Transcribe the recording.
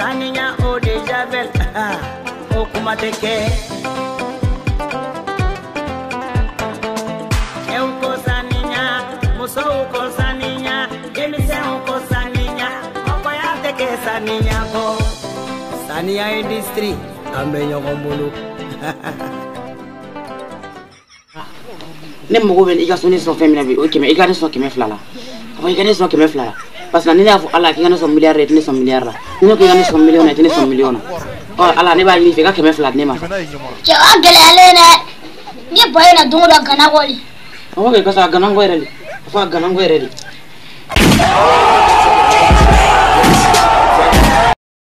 saniya o de javel o kuma tɛ kɛ cɛw ko saniya musow ko saniya denmisɛnw ko saniya kɔkɔya tɛ kɛ saniya kɔ saniya industrie an bɛ ɲɔgɔn bolo ne mago bɛ i ka so ne sɔn fɛn min na bi o kɛmɛ i ka ne sɔn kɛmɛ fila la a fɔ i ka ne sɔn kɛmɛ fila la parce que ne y'a fɔ ala k'i ka ne sɔn miliyari la i tɛ ne sɔn miliyari la ni ne ko oh, i ka ne sɔn na i tɛ ne sɔn miliyɔn na ɔ ala ne b'a ɲini fɛ ka kɛmɛ fila ne ma. cɛ o gɛlɛyalen dɛ ni ba na don o gana kɔ de. ɔ kɛ kasa a gana kɔ yɛrɛ de fo a gana kɔ yɛrɛ